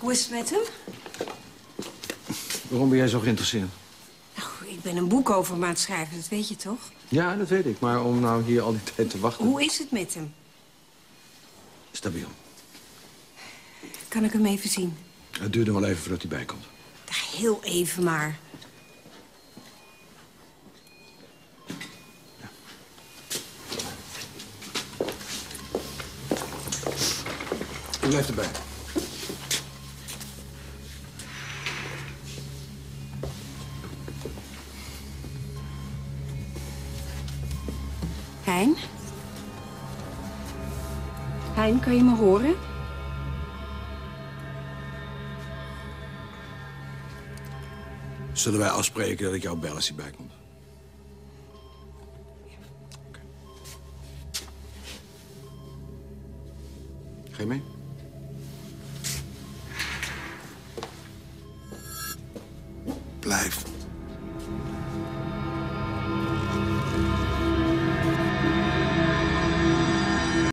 Hoe is het met hem? Waarom ben jij zo geïnteresseerd? Nou, ik ben een boek over hem aan het schrijven, dat weet je toch? Ja, dat weet ik. Maar om nou hier al die tijd te wachten... Hoe is het met hem? Stabiel. Kan ik hem even zien? Het duurt nog wel even voordat hij bijkomt. Heel even maar. U blijft erbij. Hein? Hein, kan je me horen? Zullen wij afspreken dat ik jou bel als hij bijkomt? Oké. Ga je mee? Blijf.